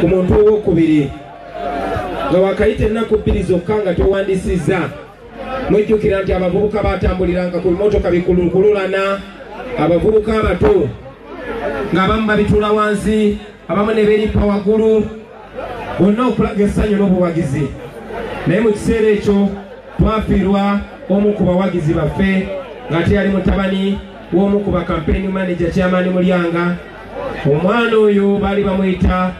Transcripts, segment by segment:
ku muntu owokubiri nga wakayita ennaku bbiri zokka nga towandisizza mwejjukira nti abavubuka batambuliranga ku bimotoka bikulukululana abavubuka abato ng'abamu babitula wansi abamu ne beerippa waggulu bonna okulaga essanyu n'obuwagizi. Naye mu kiseera ekyo twafiirwa omu ku bawagizi baffe ng'ate yali mutabani w'omu ku bakampeni manaja kyamaani mulyanga omwana oyo baali bamwyita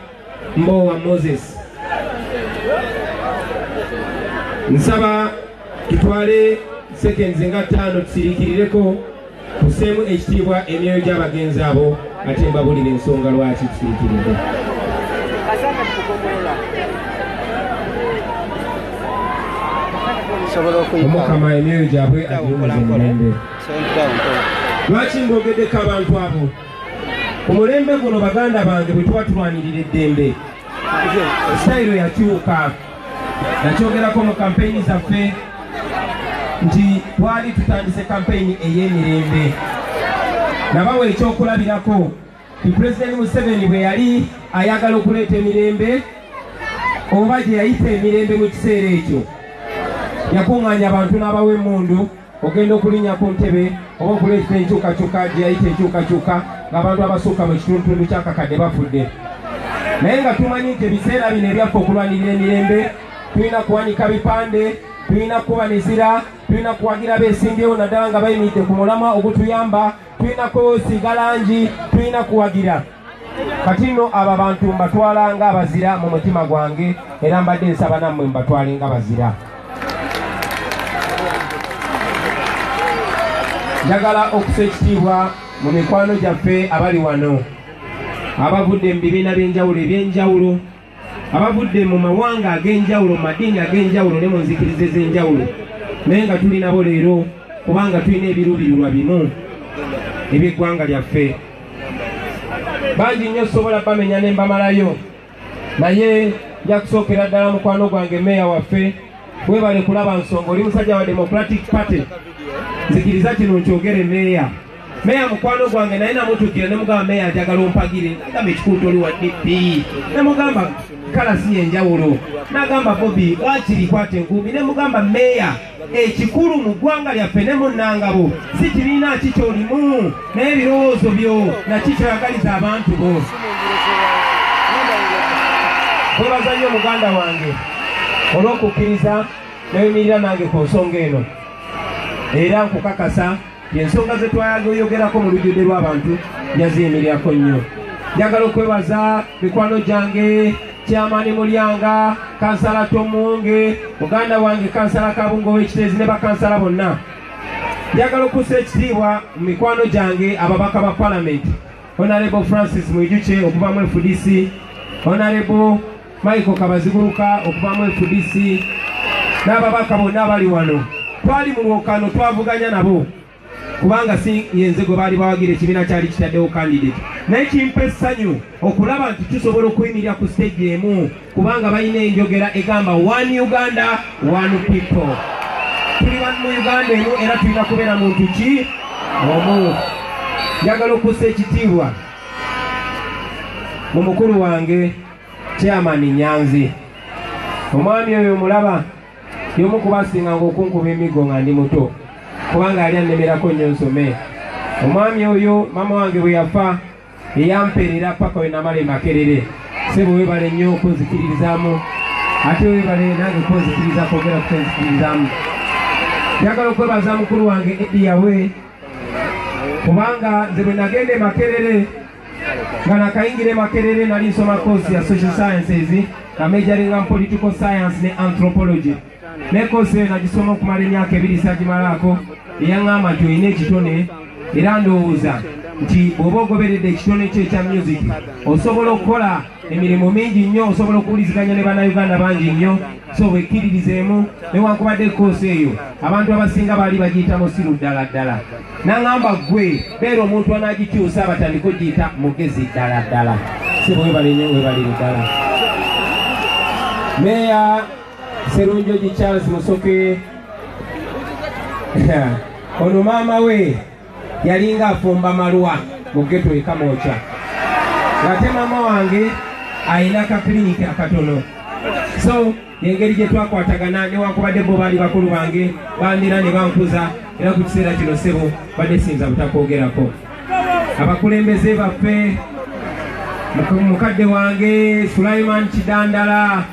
mbowa moses. Nsaba tutwale sekenzi nga ttaano tusiriikirireko tuseemu ekitiibwa emyoyo gy'abagenzi abo ate mbabulira ensonga lwaki tusiriikiridde omukama emyoyo gyabwe agiwumuza emirembe lwaki mbogeddeko abantu abo ku mulembe guno baganda bange bwe tuba tulwanirira eddembe. Sitayiro yakyuka. Nakyogerako mu kampeyini zaffe nti twali tutandise kampeyini ey'emirembe. Nabawa ekyokulabirako. Ti pulezidenti museveni bwe yali ayagala okuleeta emirembe oba gye yayita emirembe mu kiseera ekyo yakuŋŋaanya abantu n'abawa emmundu ogenda okulinnya ku ntebe oba okuleetera enkyukakyuka gye yayita enkyukakyuka ng'abantu abasukka mu kitundutundu kyakakadde bafudde. Naye nga tumanyi nti ebiseera bino ebyaffe okulwanirira emirembe tulina kuwanika bipande tulina kubanizira tulina kuwagira beesimbyewo naddala nga bayimiridde ku mulamwa ogutuyamba tulina kusiiga langi tulina kuwagira. Kati nno abo abantu mbatwala nga abazira mu mutima gwange era mbadde nsaba nammwe mbatwale nga bazira njagala okusa ekitiibwa mu mikwano gyaffe abali wano. Abavudde mu bibiina by'enjawulo ebyenjawulo abavudde mu mawanga ag'enjawulo mu madiini ag'enjawulo ne mu nzikiriza ez'enjawulo naye nga tuli nabo leero kubanga tulina ebiruubirirwa bimu eby'eggwanga lyaffe. Bangi nnyo sobola bamenya ne mbamalayo. Naye nja kusookera ddala mukwano gwange meeya waffe webale kulaba nsonga oli musajja wa democratic party. Nzikiriza kino nkyogere meeya meeya mukwano gwange naye namutuukira nemugamba meeya njagala ompagire. Nagamba ekikuutu oli wa dp nemugamba kala si yenjawulo nagamba bobi wakiri kwata enkumbi? Nemugamba meeya ekikulu mu ggwanga lyaffe ne munnangabo si kibiina ki kyolimu? Naye ebirowoozo byo naki kyoyagaliza abantu bo. Kwebaza nnyo muganda wange olw'okukkiriza newemirira nange ku nsonga eno. Era nkukakasa ensonga ze twayogerako mu lujjudde lw'abantu yaziyimirirako nnyo. Njagala okwebaza mikwano gyange kyamaani mulyanga kansala tomunge muganda wange kansala kabunga ow'ekiteezi ne bakansala bonna. Njagala okussa ekitiibwa mu mikwano gyange ababaka ba palamenti honarebo francis mwijuke okuva mu fdc honarebo michael kabaziguluka okuva mu fdc n'ababaka bonna abali wano. Twali mu lwokano twavuganya nabo kubanga si yenze gwe baali bawagira ekibiina kyali kitaddewo kandidate naye kimpa essanyu okulaba nti tusobola okuyimirira ku stage emu kubanga balina enjogera egamba one uganda one people. Tuli mu uganda emu era tulina kubeera muntu ki omu. Njagala okussa ekitiibwa mu mukulu wange kyamani nyanzi. Omwami oyo mulaba yomu kubasinganga okunkuba emiggo nga ndi muto kubanga yali annemerako nnyo nsome. Omwami oyo mama wange bwe yafa eyamperera paka we namala emakerere. Sebe webale nnyo okunzikiririzaamu ate webale nange kunzikiriza kwogera kukunzikiririzaamu njagala okwebaza mukulu wange edi yawe kubanga nze bwe nagenda emakerere nga nakayingira makerere nali nsoma kosi ya social sciences nga majoringa mu political science ne anthropology. Ne kosi eyo nagisoma okumala emyaka ebiri sagimalaako eyaŋŋamba nti olina ekitone era ndowooza nti bw'oba ogoberedde ekitone kyo ekya music osobola okukola emirimu mingi nnyo osobola okuwuliziganya ne bannayuganda bangi nnyo. So bwekkiririzeemu newankubadde ekoosi eyo abantu abasinga baali bagiyita musiru ddala ddala. Naŋŋamba ggwe beera omuntu anaagikyusa batandika ogiyita mugezi ddala ddala. Si bwebale nnyo webalire ddala. Meeya serunjogi charles musoke. Ono maama we yalinga afumba malwa. Mu geto ekamooca ng'ate maama wange ayina akakiriniki akatono. So engeri gye twakwatagana newankubadde bo baali bakulu bange bandira ne bankuza era ku kiseera kino sebo badde sinza butakwogerako. Abakulembeze baffe muka- mukadde wange sulaiman kidandala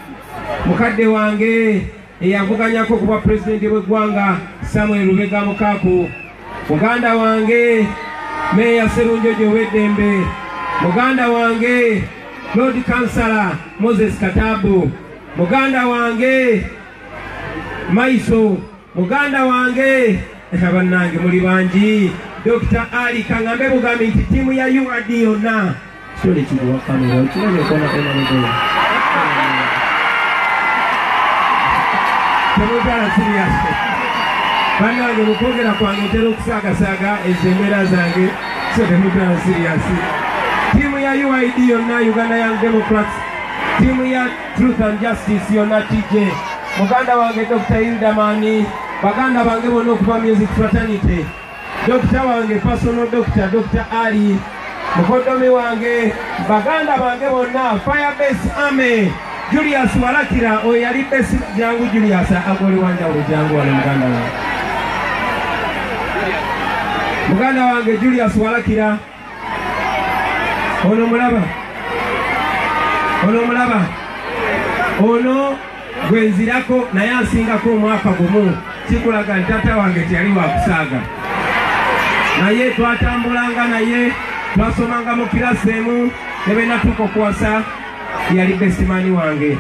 mukadde wange eyavuganyako ku bwa pulezidenti bw'eggwanga samuel lubega mukaku muganda wange meeya serunjojo ow'eddembe muganda wange lord kansala moses katabu. Muganda wange maiso. Muganda wange bannange muli bangi. Dr ali kaŋambe bugambi nti ttiimu ya urd yonna. Kitole kiguwa kamera okirabye konakonanegoya temutala siriyasi bannange mukwogera kwange ntera okusaagasaaga ezo embeera zange so temutala siriyasi ttiimu ya uid yonna uganda young democrats. Ttiimu ya truth and justice yonna tj muganda wange dr hildamani baganda bange bonna okuva music fraternity. Dokita wange personal doctor dr ali. Mukodomi wange baganda bange bonna firebase army julius walakira oyo yali besi jangu julius agoli wanjawulo jangu wano muganda wange muganda wange julius walakira. Ono mulaba. Ono mulaba. Ono gwenzirako naye ansingako omwaka gumu. Kikulaga nti tata wange teyali wakusaaga naye twatambulanga naye twasomanga mu kirasi emu ne benatuuka okuwasa yali besimani wange.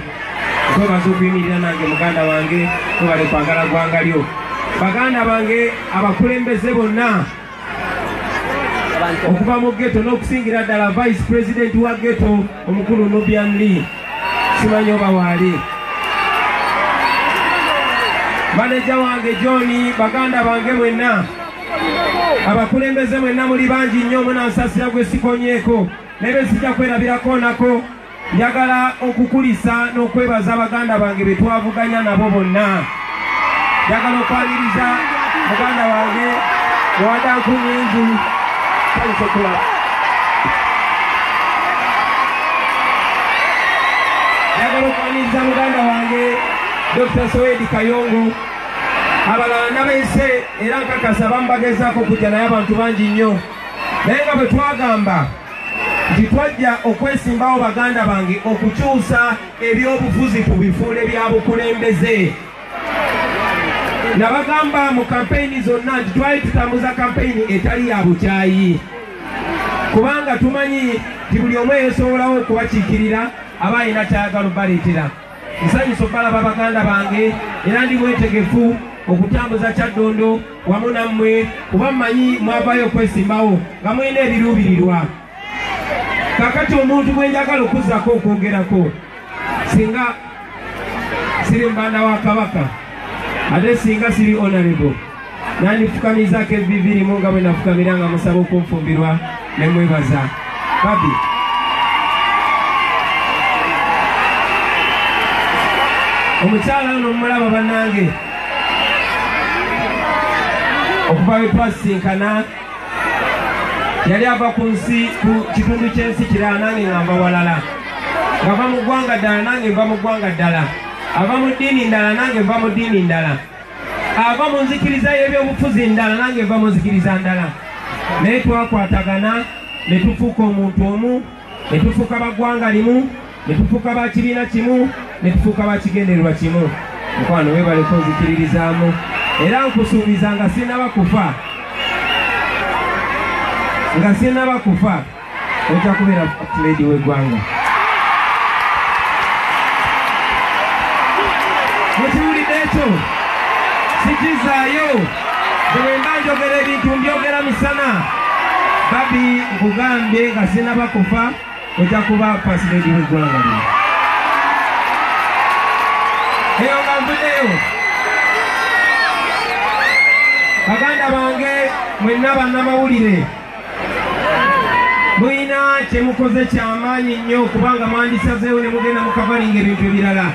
Nkwebaza okuyimirira nange muganda wange webale kwagala gwanga lyo. Baganda bange abakulembeze bonna okuva mu geto n'okusingira ddala vice president wa geto omukulu nubian lee simanyi oba waali maneja wange john baganda bange mwenna. Abakulembeze mwenna muli bangi nnyo munansasira gwe sikonyeeko. Naye sijja kwerabirako nako. Njagala okukulisa n'okwebaza baganda bange be twavuganya nabo bonna. Njagala okwaniriza muganda wange kalisekula njagala okwaniriza muganda wange dr soedi kayongo. Abalala nabeese era nkakasa bamubagezaako okujja naye abantu bangi nnyo. Naye nga bwe twagamba nti twajja okwesimbawo baganda bange okukyusa ebyobufuzi ku bifuule bya bukulembeze nabagamba mu kampeyini zonna nti twali tutambuza kampeyini etali ya bukyayi. Kubanga tumanyi nti buli omu eyesobolawo okubakiikirira aba alina kyayagala obaleetera nsanyusa obalaba baganda bange era ndi bwetegefu okutambuza kyaddondo wamu nammwe kuba mmanyi mwavayo okwesimbawo nga mulina ebiruubirirwa. Kakati omuntu gwe njagala okuzzako okwogerako singa siri mbanda wa kabaka ate singa siri honorable nandifukamizaako ebibirimu nga bwe nafukamira nga musaba okunfumbirwa ne mwebaza babi. Omukyala ono mumulaba bannange. Okuva we twasisinkana yali ava ku nsi ku kitundu ky'ensi kirala nange nga nva walala. Ngava mu ggwanga ddala nange nva mu ggwanga ddala ava mu ddiini ndala nange nva mu ddiini ndala. Ava mu nzikiriza y'ebyobufuzi ndala nange nva mu nzikiriza ndala. Naye twakwatagana ne tufuuka omuntu omu ne tufuuka baggwanga limu ne tufuuka ba kibiina kimu ne tufuuka ba kigendererwa kimu. Mukwano webaleko nzikiririzaamu era nkusuubiza nga sinaba kufa. Nga sinaba kufa. Ojja kubeera ledi w'eggwanga ekyo sikizaayo bwe mba njogera ebintu mbyogera misana. Babi nkugambye nga sinaba kufa ojja kuba fasiledi w'eggwanga lino eyo nga nvuddeyo baganda bange mwenna bannamawulire. Mulina kyemukoze kyamaanyi nnyo kubanga mwandisazeewo ne mugenda mukavalinga ebintu ebirala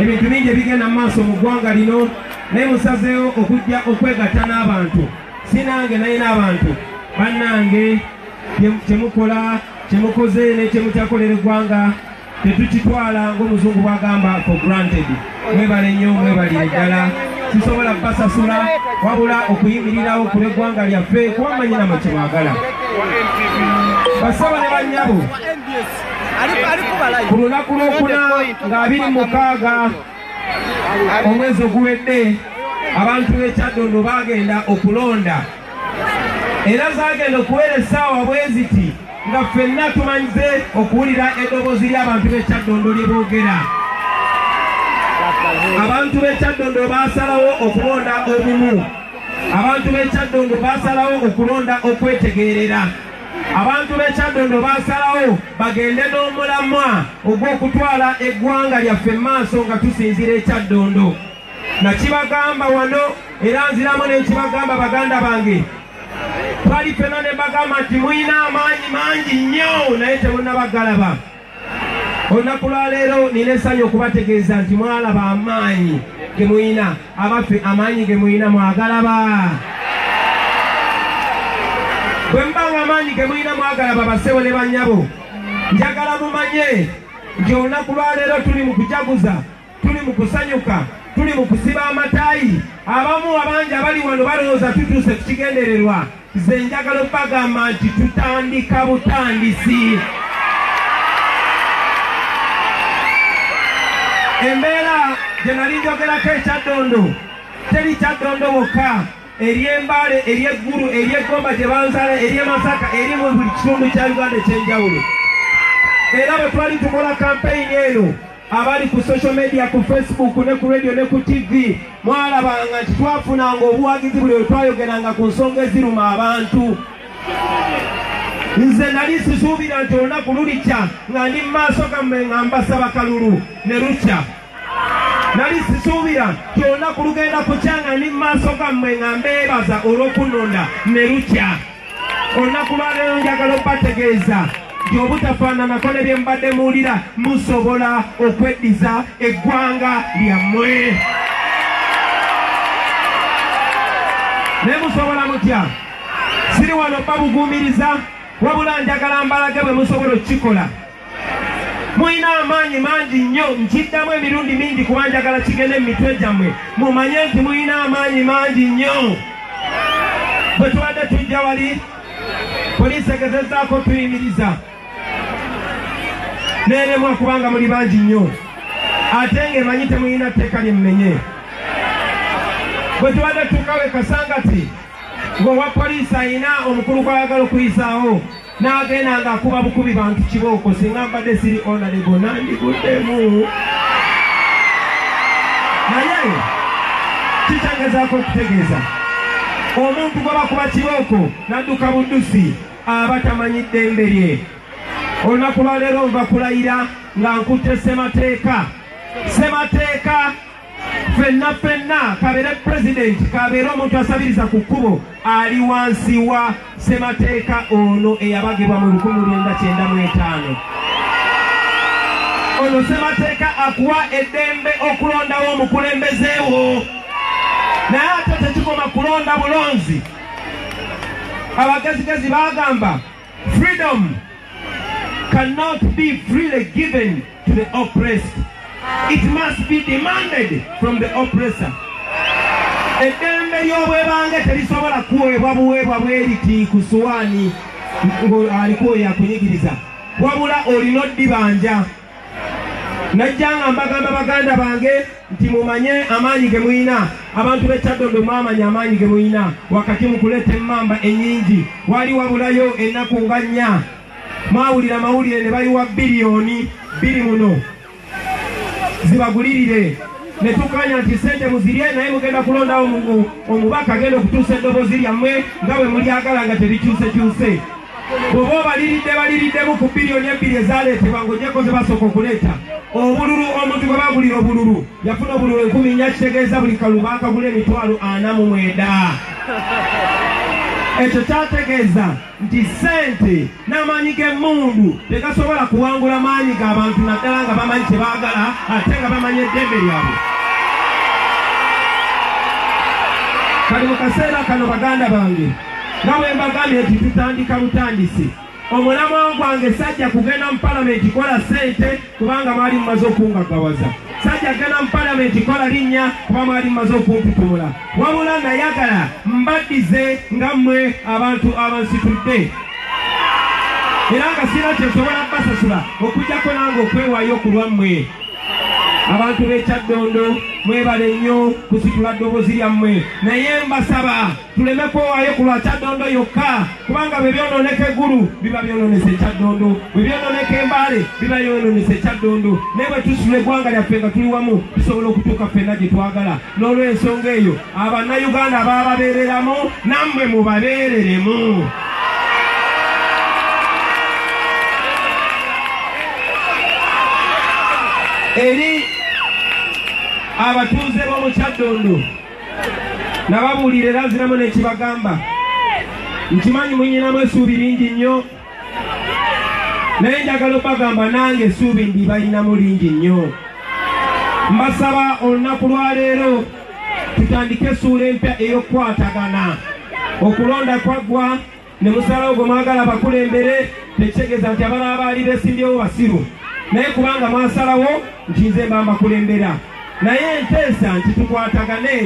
ebintu bingi ebigenda mu maaso mu ggwanga lino naye musazeewo okujja okwegatta n'abantu. Sinange naye n'abantu. Bannange kyemukola kyemukoze nekyemukyakolera eggwanga tetukitwala ng'omuzungu bwagamba for granted. Mwebale nnyo mwebalire ddala. Tusobola kubasasula wabula okuyimirirawo ku lw'eggwanga lyaffe kuba mmanyi namwe kyemwagala basaba ne bannyabo ku lunaku lwokuna nga abiri mukaaga omwezi oguwedde abantu b'ekyaddondo bagenda okulonda. Era zagenda okubeera essaawa bwe ziti nga ffenna tumanyize okuwulira eddoboozi ly'abantu b'ekyaddondo lye boogera. Abantu b'ekyaddondo baasalawo okulonda obumu. Abantu b'ekyaddondo baasalawo okulonda okwetegeerera abantu b'ekyaddondo baasalawo bagende n'omulamwa ogw'okutwala eggwanga lyaffe maaso nga tusinzira ekyaddondo nakibagamba wano era nziramu n'ekibagamba baganda bange twali ffena ne bagamba nti mulina amaanyi mangi nnyo naye temunnabagalaba olunaku lwaleero nina essanyu okubategeeza nti mwalaba amaanyi ge mulina abaffe amaanyi ge mulina mwagalaba bwe mbanga amaanyi ge mulina mwagalaba bassebo ne bannyabo njagala mumanye nti olunaku lwaleero tuli mu kujaguza tuli mu kusanyuka tuli mu kusiba amataayi abamu abangi abali wano balowooza tutuuse ku kigendererwa nze njagala okubagamba nti tutandika butandisi. Embeera gye nali njogerako ekyaddondo teri kyaddondo wokka eryembaale eryeggulu eryeggomba gye banzala eryemasaka eri mu buli kitundu kya uganda ekyenjawulo. Era bwe twali tukola kampeyini eno abali ku social media ku facebook ne ku radio ne ku tv mwalabanga nti twafunanga obuwagizi buli we twayogeranga ku nsonga eziruma abantu. Nze nali sisuubira nti olunaku lulikya nga ndi mu maaso gammwe nga mbasaba kalulu ne lukya nali sisuubira nti olunaku lugenda kukya nga ndi mu maaso gammwe nga mbeebaza olw'okunonda ne lukya. Olunaku lwaleero njagala okubategeeza nti obutafaananako ne bye mubadde muwulira musobola okweddiza eggwanga lyammwe. Naye musobola mutya? Siri wano babuguumiriza wabula njagala mbalage bwe musobola okukikola mulina amaanyi mangi nnyo nkiddamu emirundi mingi kuba njagala kigende mu mitwe gyammwe. Mumanye nti mulina amaanyi mangi nnyo. Bwe tubadde tujja wali poliisi egezezaako tuyimiriza. Neeremwa kubanga muli bangi nnyo. Ate ng'emanyi temulina tteeka lyemmenye bwe tubadde tukawe kasangati ng'owa poliisi ayina omukulu gwayagala okuyisaawo n'agenda ng'akuba bukubi bantu kibooko singa mbadde siri onalebo nandiguddemu naye kikyangezaako okutegeeza. Omuntu gwe bakuba kibooko n'adduka buddusi aba tamanyi ddembe lye. Olunaku lwaleero nva kulayira nga nkutte semateeka semateeka ffenna ffenna kabeere pulezidenti kabeere omuntu asabiriza ku kkubo ali wansi wa semateeka ono eyabagibwa mu 1995 ono semateeka akuwa eddembe okulondawo omukulembezeewo naye ate tekikoma kulonda bulonzi abagezigezi bagamba freedom cannot be freely given to the oppressed it must be demanded from the oppressor. Eddembe ly'obwebange terisobola kuweebwa buweebwa bweriti ku suwaani aliko oyo akunyigiriza wabula olina oddibanja. Najjanga mbagamba baganda bange nti mumanye amaanyi ge muyina. Abantu b'ekyaddondo mwamanya amaanyi ge muyina. Wakati mu kuleeta emmamba ennyingi wali wabulayo ennaku nga nnya mwawulira mawulire ne bayiwa biliyoni biri muno zibagulirire. Ne tukanya nti sente muzirye naye mugenda kulondawo omubaka agenda okutuusa eddoboozi lyammwe nga bwe mulyagala nga terikyusekyuse bw'oba obaliridde baliriddemu ku biliyoni ebbiri ezaleetebwa ng'ogyeko ze basooka okuleeta obululu omuntu gwe bagulira obululu yafuna obululu enkumi nnya kitegeeza buli kalu baakagula emitwalo ana mu mwenda ekyo kyategeeza nti sente n'amaanyi g'emmundu tegasobola kuwangula maanyi g'abantu naddala nga bamanyi kye baagala ate nga bamanyi eddembe lyabwe. Kali mu kaseera kano baganda bange nga bwe mbagambye nti tutandika butandisi omulamwa gwange sajja kugenda mu palamenti kola sente kubanga mwali mumaze okungagawaza sajja kugenda mu palamenti kola linnya kuba mwali mumaze okumpitumula wabula nayagala mbaddize nga mmwe abantu abansitudde era nga sina kyensobola basasula okugjako nange okwewaayo ku lwammwe abantu b'ekyaddondo mwebale nnyo kusitula ddoboozi lyammwe. Naye mbasaba tuleme kwewaayo ku lwa kyaddondo yokka kubanga bwe byonooneka eggulu biba byonoonesa ekyaddondo. Bwe byonooneka embaale biba byonoonesa ekyaddondo. Naye bwe tusula eggwanga lyaffe nga tuli wamu tusobola okutuuka ffenna gye twagala. N'olw'ensonga eyo abannayuganda abaababeereramu nammwe mubabeereremu. Eri abatuuze b'omu kyaddondo. Nababuulira era nziramu nekibagamba nkimanyi munyinamu essuubi lingi nnyo. Naye njagala obagamba nange essuubi ndibalinamu lingi nnyo. Mbasaba olunaku lwaleero tutandike essuula empya ey'okukwatagana. Okulonda kwaggwa ne musalawo gwe mwagala abakulembere tekitegeeza nti abalala baali beesimbyewo basiru. Naye kubanga mwasalawo nti nze mba mbakulembera naye nteesa nti tukwatagane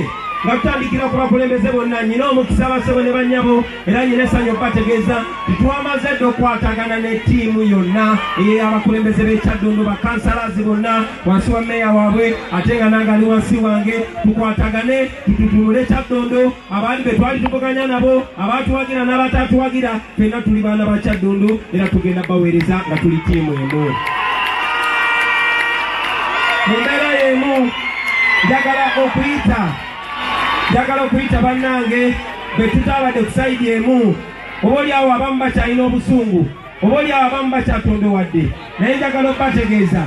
nga tutandikira ku bakulembeze bonna nyina omukisa abasebo ne bannyabo era nyina essanyu okubategeeza titwamaze dde okukwatagana ne ttiimu yonna ey'abakulembeze b'ekyaddondo bakansalazi bonna wansi wa meeya waabwe ate nga nange ali wansi wange. Tukwatagane tututunule ekyaddondo abaali be twali tuvuganya nabo abaatuwagira n'abatatuwagira fenna tuli baana ba kyaddondo era tugenda baweereza nga tuli ttiimu emu njagala okuyita njagala okuyita bannange. Be tutaabadde ku sayidi emu. Oba oli awo abamu bakyalina obusungu. Oba oli awo abamu bakyatondowadde naye njagala okubategeeza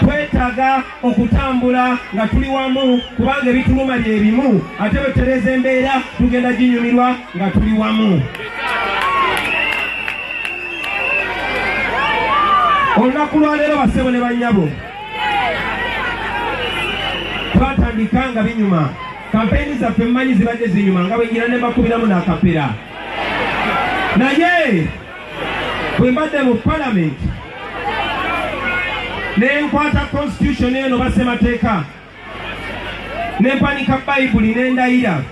twetaaga okutambula nga tuli wamu kubanga ebituluma bye bimu. Ate bwe tutereeza embeera tugenda ginyumirwa nga tuli wamu. Olunaku lwaleero basebo ne bannyabo twatandika nga binyuma. Kampeyini zaffe mmanyi zibadde zinyuma nga bwengira ne mbakubiramu n'akapera naye bwe mbadde mu palamenti ne nkwata constitution eno basemateeka ne mpanika bayibuli ne ndayira.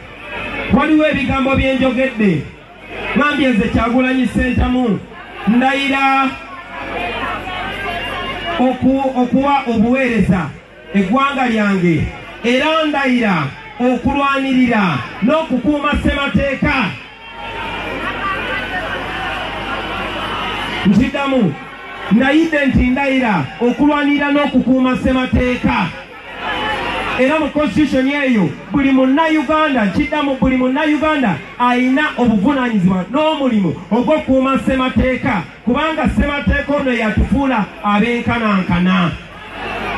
Waliwo ebigambo bye njogedde. Ŋambye nze kyagulanyi sentamu ndayira oku- okuwa obuweereza eggwanga lyange era ndayira okulwanirira n'okukuuma ssemateeka. Nkiddamu ndayidde nti ndayira okulwanirira n'okukuuma ssemateeka. Era mu constitution eyo buli munnayuganda nkiddamu buli munnayuganda ayina obuvunaanyizibwa n'omulimu ogw'okukuuma ssemateeka kubanga ssemateeka ono yatufuula ab'enkanankana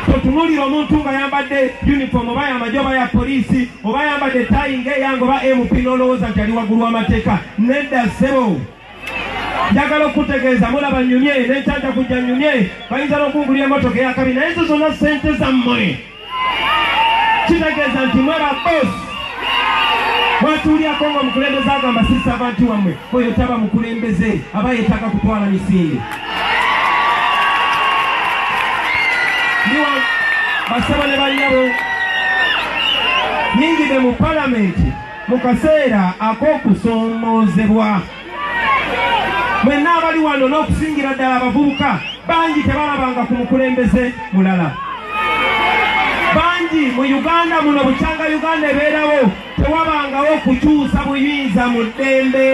totunulira omuntu nga yambadde uniform oba yamagye oba ya poliisi oba yambadde tayi ng'eyange oba mp n'olowooza nti ali waggulu w'amateeka. Nedda ssebo! Njagala okutegeeza mulaba nyumye nekyanja kujja nyumye bayinza n'okungulira emotoka eyakabi naye zo zonna sente zammwe. Kitegeeza nti mwe babosi mwatuulyako nga omukulembeze agamba si savanti wammwe. Oyo taba mukulembeze aba yeetaaga kutwala misinde basaba ne bannyabo nyingidde mu palamenti mu kaseera ak'okusoomoozebwa mwenna abali wano n'okusingira ddala abavubuka bangi tebalabanga ku mukulembeze mulala bangi mu uganda muno bukyanga uganda ebeerawo tewabangawo kukyusa buyinza mu ddembe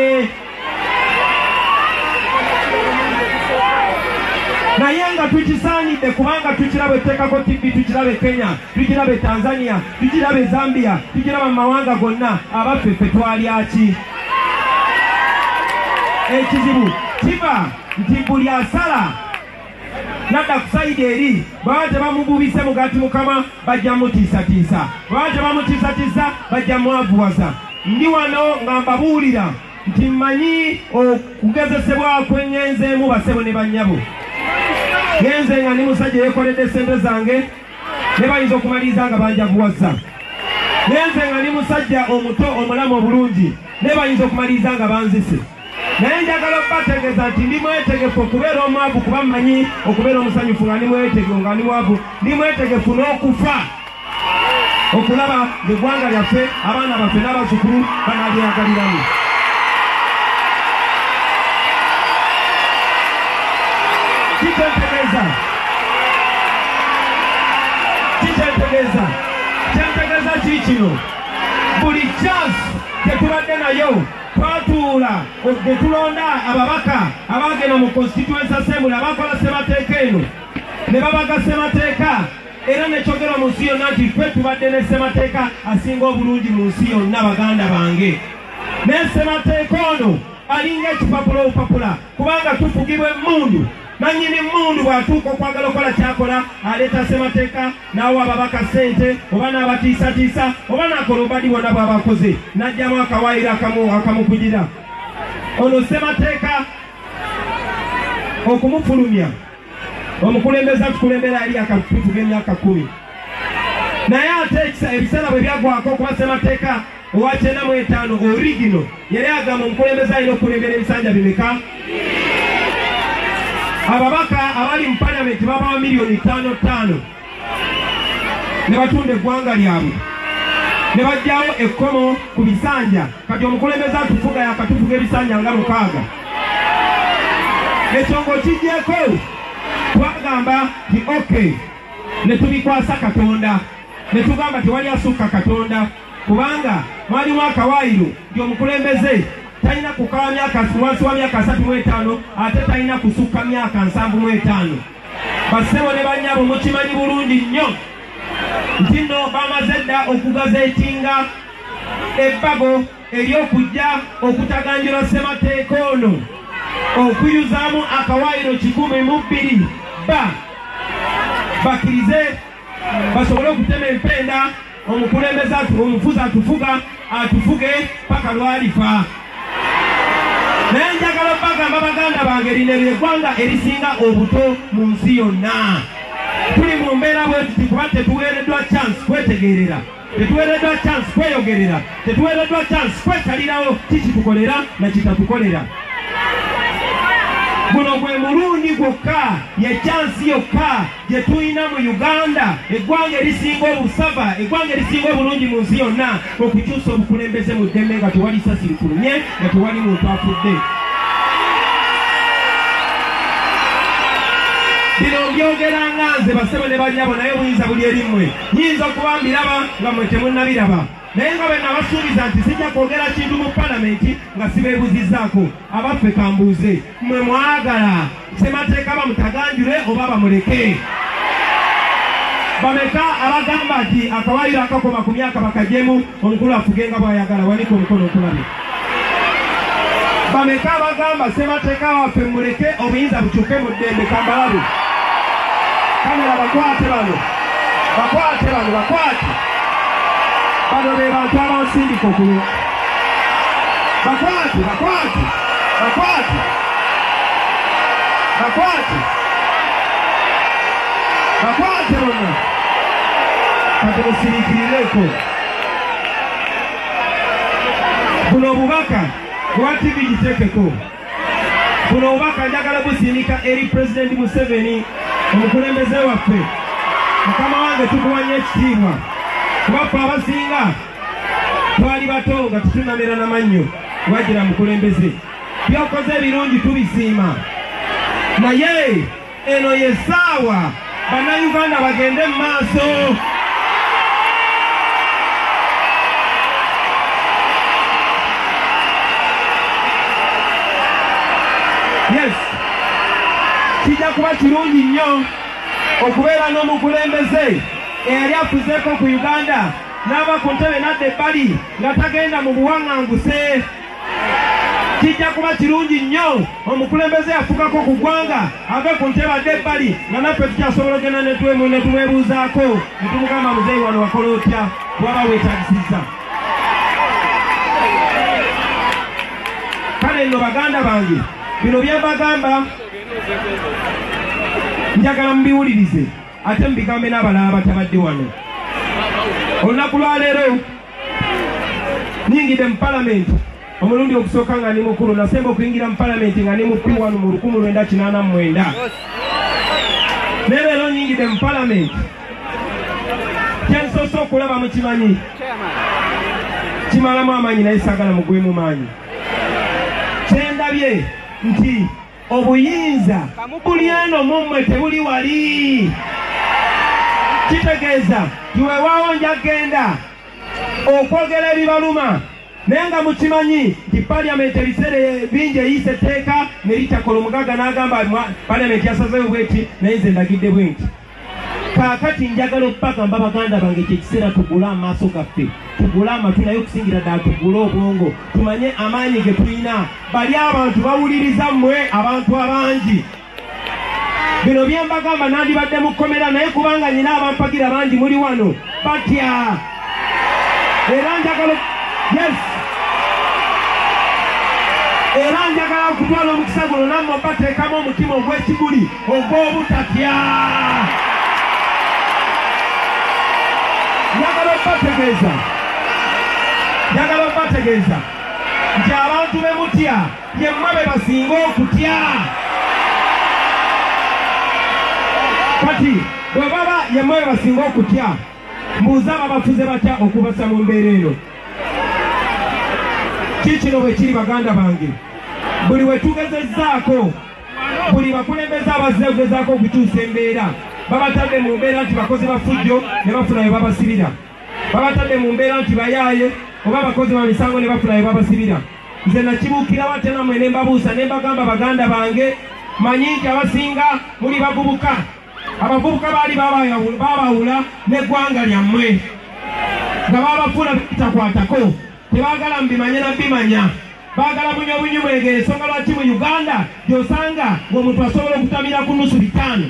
naye nga tukisaanidde kubanga tukiraba etteekako tv tukiraba e kenya tukiraba e tanzania tukiraba e zambia tukiraba mu mawanga gonna abaffe ffe twalyaki ekizibu kiba nti buli asala nadda ku sayidi eri bwaba tebamugubise mugati mukama bajja mutiisatiisa. Bwaba tebamutiisatiisa bajja mwavuwaza. Ndi wano nga mbabuulira nti mmanyi okugezesebwa kwengenzeemu basebo ne bannyabo genze nga ndi musajja yekoledde sente zange ne bayinza okumaliriza nga banjavuwaza genze nga ndi musajja omuto omulamu obulungi ne bayinza okumaliriza nga banzise. Naye njagala okubategeeza nti ndi mwetegefu okubeera omwavu kuba mmanyi okubeera omusanyufu nga ndi mwetegefu nga ndi mwavu. Ndi mwetegefu n'okufa. Okulaba ngaeggwanga lyaffe abaana baffe n'abazukulu banalyagaliramu kitentegeeza kitentegeeza kyentegeeza ki kino buli chance tetubadde nayo twatuula ne tulonda ababaka abagenda mu constituency assembly abakola semateeka eno ne babaga semateeka era nekyogera mu nsi yonna nti ffe tubadde ne semateeka asinga obulungi mu nsi yonna baganda bange naye semateeka ono alinga ekipapula obupapula kubanga tufugibwa emmundu nanyini mundu bw'atuuka okwagala okukola kyakola aleeta semateeka n'awa ababaka ssente oba n'abatiisatiisa oba n'akola obadi bonna bw'abakoze n'ajjamu akawaayiro akamukugira ono semateeka okumufulumya omukulembeze atukulembera yali akatutu g'emyaka kumi. Naye ate ebiseera bwe byagwako okuba semateeka owa kyenda mu etaano origino yali agamba omukulembeze alina okulembera ebisanja bimeka ababaka abali mu palamenti babawa miliyoni ttaano ttaano. Ne batunda eggwanga lyabwe. Ne bajjawo ekkomo ku bisanja. Kati omukulembeze atufuga yakatufuga ebisanja nga mukaaga. Ekyo ng'okigyeko twagamba nti ok ne tubikwasa katonda. Ne tugamba tewali asukka katonda. Kubanga mwalimu akawaayiro nti omukulembeze talina kukawa myaka wansi wa myaka asatu mu etaano ate talina kusukka myaka nsanvu mu etaano bassebo ne bannyabo mukimanyi bulungi nnyo. Nti nno bamaze dda okugazeetinga ebbago ery'okujja okutaganjula ssemateeka ono okuyuzaamu akawaayiro kikumi mu bbiri. Ba bakkirize basobole okutema empenda omukulembeze omufuzi atufuga atufuge paka lwalifa naye njagala bagamba baganda bange lino lyeggwanga erisinga obuto mu nsi yonna. Tuli mu mbeera bwetuti kuba tetuweereddwa chance kwetegeerera tetuweereddwa chance kweyogerera tetuweereddwa chance kwesalirawo kikitukolera nakitatukolera guno gwe mulundi gwokka ye chansi yokka gye tulina mu uganda. Eggwanga erisinga obusava eggwanga erisinga obulungi mu nsi yonna okukyusa obukulembeze mu ddembe nga tewali sasi likulumye nga tewali muntu afudde bino mbyogera nga nze basebo ne banyabo naye buyinza buli erimmwe. Nyinza okuba mbiraba nga mwe temunnabiraba. Naye nga bwe nabasuubiza nti sijja kwogera kintu mu palamenti nga sibeebuzizzaako abaffe kambuuze mmwe mwagala. Semateeka bamutaganjule oba bamuleke. Bameka abagamba nti akawaayiro akakoma ku myaka bakajemu omukulu afuge nga bw'ayagala wanika omukono okulabe. Bameka abagamba semateeka waffe muleke obuyinza bukyuke mu ddembe kambalabe kamera bakwate bano bakwate bano bakwate bano be bantu abansindika okulu bakwate bakwate bakwate bakwate bakwate bonna kati musiriikirireko buno obubaka bwa tivi giteekeko buno obubaka njagala busindika eri pulezidenti museveni omukulembeze waffe mukama wange tukuwanya ekitiibwa. Kubaffe abasinga twali bato nga tutunamira n'amannyo wagira mukulembeze. Byokoze ebirungi tubisiima. Naye eno ye ssaawa. Bannayuganda bagende mu maaso kuba kirungi nnyo okubeera n'omukulembeze eyali afuzeeko ku uganda n'aba ku ntebe nadda ebbali nga tagenda mu buwaŋŋanguse. Kijja kuba kirungi nnyo omukulembeze yafugako ku ggwanga ave ku ntebe adde ebbali nga naffe tukyasobola ogenda ne tumwebuuzaako ne tumugamba muzeeyi wano wakola otya? Waba weetagisizza. Kale nno baganda bange bino byembagamba njagala mubiwulirize ate mubigambe n'abalala batabadde wano. Olunaku lwaleero ningidde mu palamenti omulundi okusooka nga ndi mukulu nasemba okuyingira mu palamenti nga ndi mupi wano mu 1989 naye leero nyingidde mu palamenti kyensoose okulaba mukimanyi kimalamu amaanyi naye saagala mugwemu maanyi. Kyendabye nti obuyinza buli eno mummwe tebuli wali. Kitegeeza tiweewaawo njagenda okwogera ebibaluma naye nga mukimanyi nti paliyamenti ebiseera bingi eyisa etteeka ne litakola omugaga n'agamba paliyamenti yasazeyo bweti naye nze ndagidde bwe nti kaakati njagala okubagamba baganda bange kyekiseera tugule amaaso gaffe tugule amatu naye okusingira ddala tugule obwongo tumanye amaanyi ge tulina. Bali abantu bawuliriza mmwe abantu abangi. Bino bye mbagamba nandibadde mu kkomera naye kubanga nyina abampagira bangi muli wano. Batya! Era njagala yes! Era njagala okutwala omukisa guno nammwe bateekamu omutima ogw'ekiguli ogw'obutatya okubategeeza njagala okubategeeza nti abantu be mutya yemmwe be basinga okutya. Kati bwe baba yemmwe be basinga okutya mbuuza ababafuze batya okubasa mu mbeera eno. Kiikino bwe kiri baganda bange? Buli we tugezezzaako buli bakulembeze abazze okugezaako okukyusa embeera babatadde mu mbeera nti bakozi bafujjo ne bafuna bye babasibira babatadde mu mbeera nti bayaaye oba abakozi ba misango ne bafuna bye babasibira. Nze nakibuukirawo ate namwe ne mbabuusa ne mbagamba baganda bange manyi nti abasinga muli bavubuka. Abavubuka baali babawula n'eggwanga lyammwe. Nga babafuula bitakwatako tebaagala mubimanye na bimanya baagala bunywa bunyumwege ensonga lwaki mu uganda gyosanga ng'omuntu asobola okutamira ku nusu bitaano?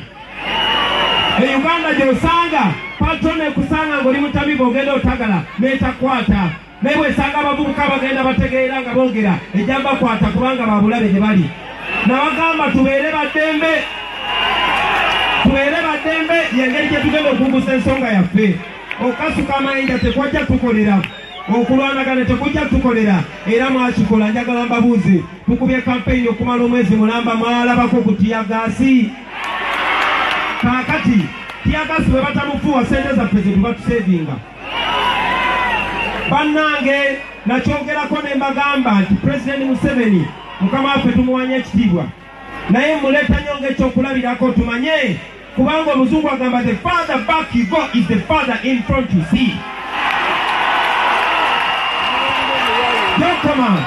E uganda gyosanga patron ekusanga ng'oli mutabibu ogenda otagala n'etakwata naye bwesanga abavubuka bagenda bategeera nga bongera ejja bakwata kubanga babulabe gye bali. Nabagamba tubeere baddembe. Tubeere baddembe yengeri gye tugenda okumbusa ensonga yaffe. Okasuka amayinja tekwajja tukolera okulwanagana tekujja tukolera era mwakikola njagala mbabuuze. Tukubye kampeyini okumala omwezi mulamba mwalabako ku tiyagaasi kaakati tiyagaasi bwe batamufuuwa sente zaffe ze tuba tusevinga bannange nakyogerako ne mbagamba nti pulezidenti museveni mukama waffe tumuwanya ekitiibwa. Naye muleeta nyonga ekyokulabirako tumanye kubanga omuzungu agamba the father back you go is the father in front you see. Gyokoma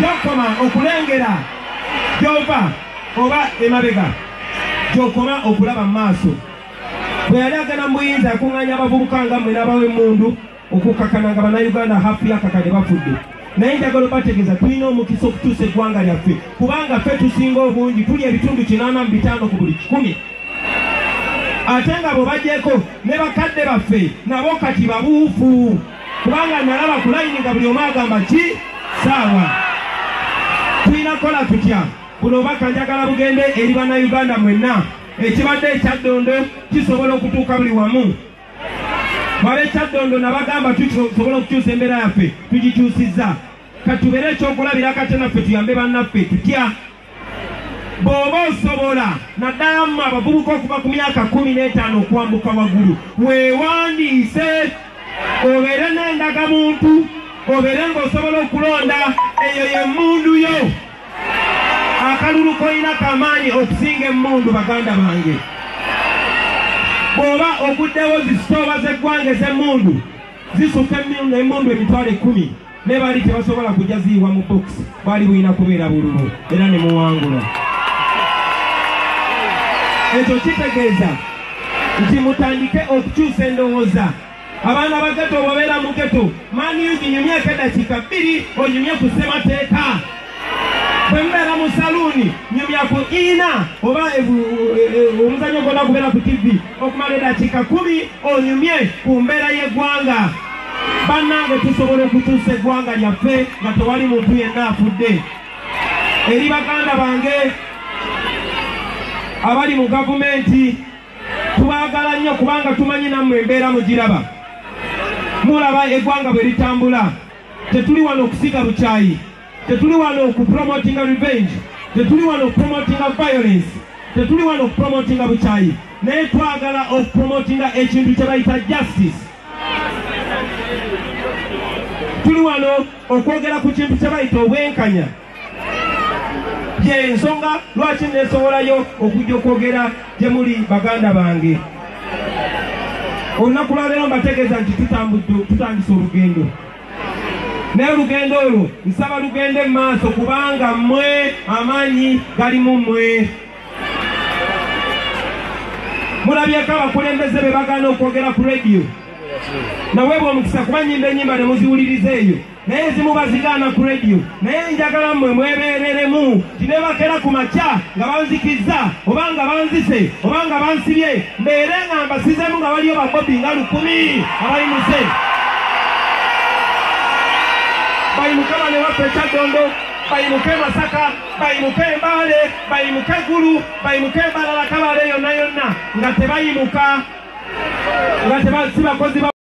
gyokoma okulengera gyova oba emabega. Gyokoma okulaba mu maaso bwe yali agenda mu buyinza yakuŋŋanya abavubuka nga mmwe n'abawa emmundu okukkakana nga bannayuganda hafu yakakade bafudde. Naye njagala obategeeza tulina omukisa okutuusa eggwanga lyaffe kubanga ffe tusinga obungi tuli ebitundu kinaana mu bitaano ku buli kikumi. Ate nga bwe bagyeko ne bakadde baffe nabo kati babuufu. Kubanga nalaba ku layini nga buli omu agamba ki? Saawa. Tulina kukola tutya? Buno obaka njagala bugende eri bannayuganda mwenna ekibadde ekyaddondo kisobola okutuuka buli wamu. Baba ekyaddondo nabagamba tusobola okukyusa embeera yaffe tugikyusizza. Katubeere ekyokulabira kate naffe tuyambe bannaffe tutya? Bw'oba osobola naddala mu abavubuka okuva ku myaka kumi n'etaano okwambuka waggulu weewandiise. Obeere n'endagamuntu obeere ng'osobola okulonda eyo y'emmundu yo akalulu kolina kamaanyi okusinga emmundu baganda bange. Bw'oba oguddewo zisitooba z'eggwanga ez'emmundu zisukka emmundu emitwalo ekkumi ne baali tebasobola kujja ziyiwa mu bokisi bwali bulina kubeera bululu era ne muwangula. Ekyo kitegeeza nti mutandike okukyusa endowooza. Abaana ba geto bwabeera mu geto maniugi nyumyeko eddakiika bbiri onyumye ku ssemateeka bwe mubeera mu saluuni nyumya ku ina oba omuzanyo gwonna gubeera ku tivi okumala eddakiika kumi onyumye ku mbeera y'eggwanga bannange tusobola okukyusa eggwanga lyaffe nga tewali muntu yenna afudde. Eri baganda bange abali mu gavumenti tubaagala nnyo kubanga tumanyi nammwe embeera mugiraba. Mulaba eggwanga bwe litambula. Tetuli wano okusiga bukyayi tetuli wano okupromotinga revenge. Tetuli wano okupromotinga violence. Tetuli wano okupromotinga bukyayi naye twagala okupromotinga ekintu kye bayita justice. Tuli wano okwogera ku kintu kye bayita obwenkanya. Yensonga lwaki nesobolayo okujja okwogera gye muli baganda bange? Olunaku lwaleero mbategeeza nti tutandise olugendo naye olugendo olwo nsaba lugende mu maaso kubanga mmwe amaanyi gali mu mmwe. Mulabyeko abakulembeze be bagaana okwogera ku rediyo naweebwa omukisa kuba nyimba enyimba ne muziwuliriza eyo naye ezimu bazigaana ku rediyo naye njagala mmwe mwebeereremu tinebakera ku makya nga banzikizza oba nga banzise oba nga bansibye mbeere nga mbasizemu nga waliyo babobi nga lukumi abayimuse bayimuke bane waffe ekyaddondo bayimuke masaka bayimuke embaale bayimuke gulu bayimuke embalala kabaale yonna yonna. Nga tebayimuka nga si bakozi ba